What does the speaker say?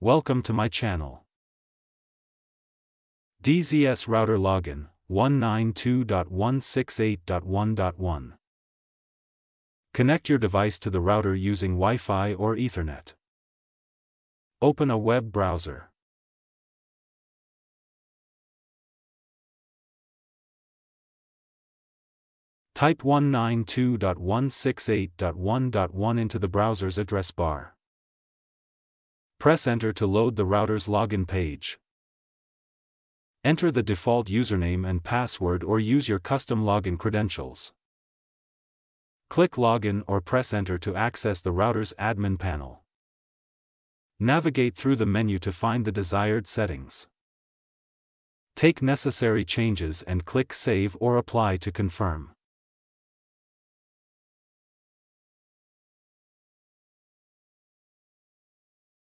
Welcome to my channel. DZS router login 192.168.1.1 Connect your device to the router using Wi-Fi or Ethernet. Open a web browser. Type 192.168.1.1 into the browser's address bar. Press enter to load the router's login page. Enter the default username and password or use your custom login credentials. Click Login or press Enter to access the router's admin panel. Navigate through the menu to find the desired settings. Take necessary changes and click Save or Apply to confirm.